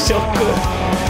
小哥。